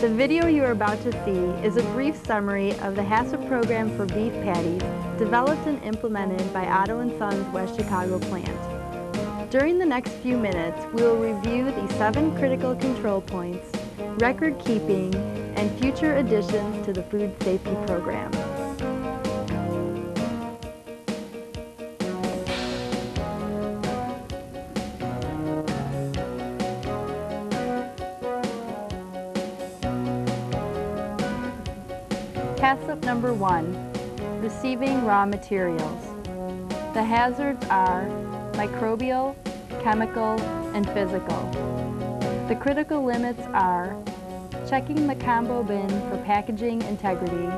The video you are about to see is a brief summary of the HACCP program for beef patties developed and implemented by Otto & Sons West Chicago plant. During the next few minutes, we will review the seven critical control points, record keeping, and future additions to the food safety program. HACCP number one, receiving raw materials. The hazards are microbial, chemical, and physical. The critical limits are checking the combo bin for packaging integrity,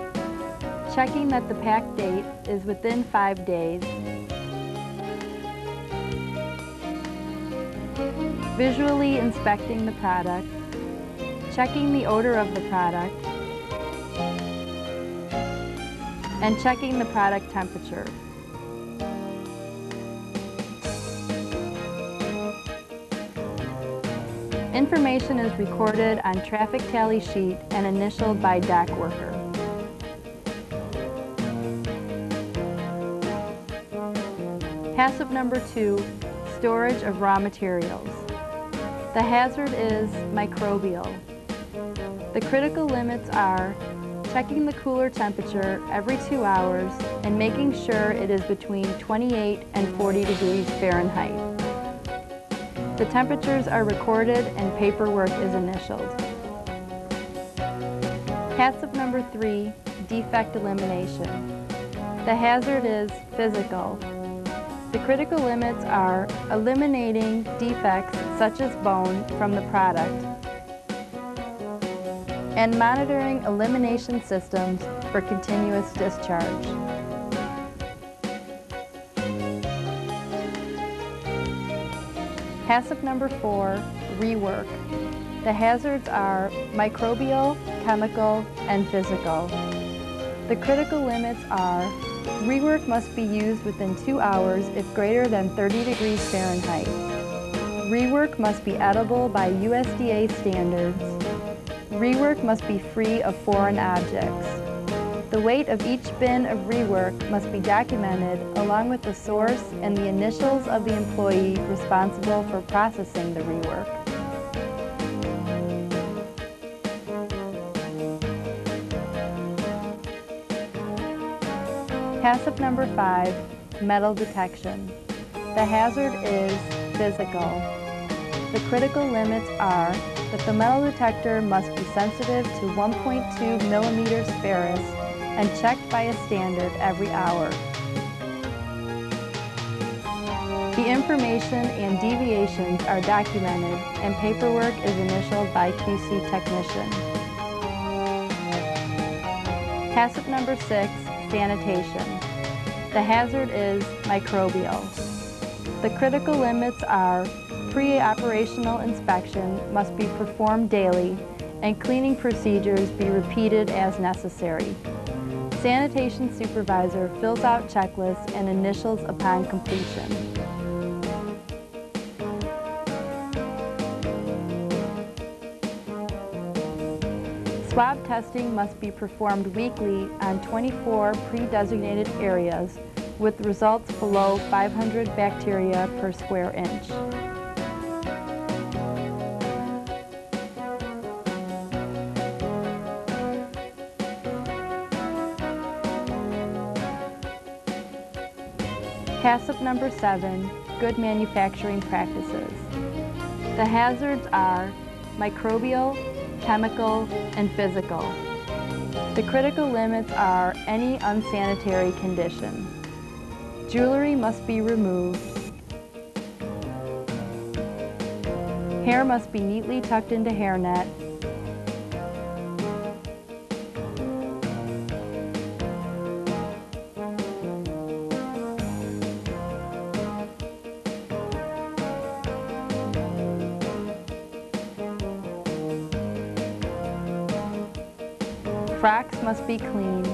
checking that the pack date is within five days, visually inspecting the product, checking the odor of the product, and checking the product temperature. Information is recorded on traffic tally sheet and initialed by DAC worker. HACCP number two, storage of raw materials. The hazard is microbial. The critical limits are checking the cooler temperature every two hours and making sure it is between 28 and 40 degrees Fahrenheit. The temperatures are recorded and paperwork is initialed. HACCP number three, defect elimination. The hazard is physical. The critical limits are eliminating defects such as bone from the product and monitoring elimination systems for continuous discharge. HACCP number four, rework. The hazards are microbial, chemical, and physical. The critical limits are rework must be used within two hours if greater than 30 degrees Fahrenheit. Rework must be edible by USDA standards Rework must be free of foreign objects. The weight of each bin of rework must be documented along with the source and the initials of the employee responsible for processing the rework. HACCP number five, metal detection. The hazard is physical. The critical limits are that the metal detector must be sensitive to 1.2 millimeters ferrous and checked by a standard every hour. The information and deviations are documented and paperwork is initialed by QC technician. HACCP number six, sanitation. The hazard is microbial. The critical limits are Pre-operational inspection must be performed daily and cleaning procedures be repeated as necessary. Sanitation supervisor fills out checklists and initials upon completion. Swab testing must be performed weekly on 24 pre-designated areas with results below 500 bacteria per square inch. HACCP number seven, good manufacturing practices. The hazards are microbial, chemical, and physical. The critical limits are any unsanitary condition. Jewelry must be removed. Hair must be neatly tucked into hairnet Cracks must be clean.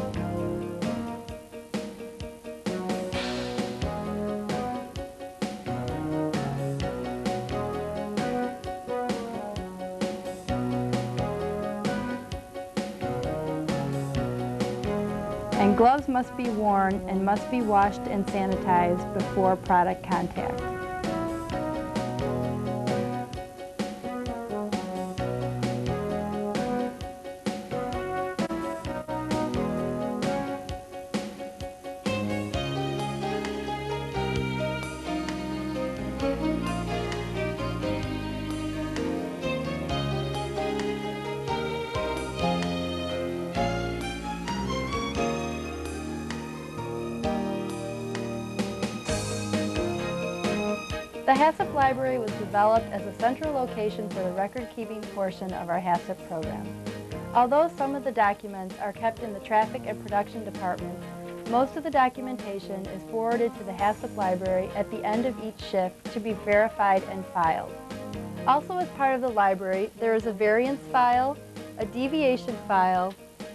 and gloves must be worn and must be washed and sanitized before product contact. The HACCP Library was developed as a central location for the record-keeping portion of our HACCP program. Although some of the documents are kept in the traffic and production departments, most of the documentation is forwarded to the HACCP Library at the end of each shift to be verified and filed. Also as part of the library, there is a variance file, a deviation file,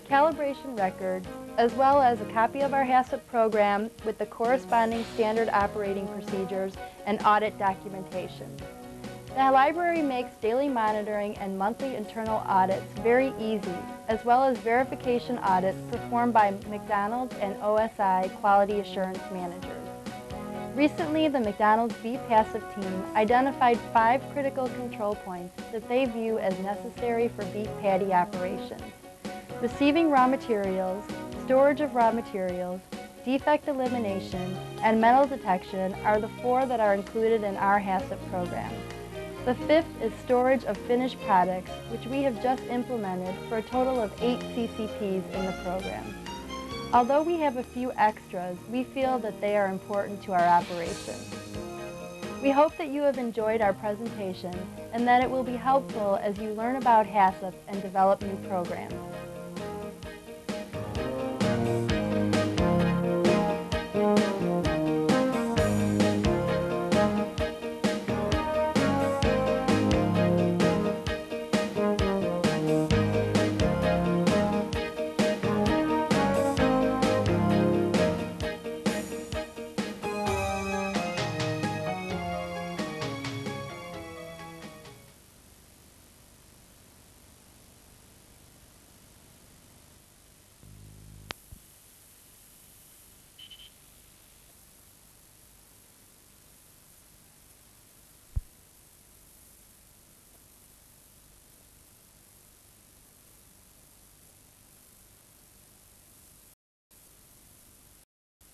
calibration records, as well as a copy of our HACCP program with the corresponding standard operating procedures and audit documentation. The library makes daily monitoring and monthly internal audits very easy, as well as verification audits performed by McDonald's and OSI quality assurance managers. Recently, the McDonald's Beef Passive team identified five critical control points that they view as necessary for beef patty operations. Receiving raw materials, storage of raw materials, defect elimination, and metal detection are the four that are included in our HACCP program. The fifth is storage of finished products, which we have just implemented for a total of eight CCPs in the program. Although we have a few extras, we feel that they are important to our operation. We hope that you have enjoyed our presentation and that it will be helpful as you learn about HACCP and develop new programs.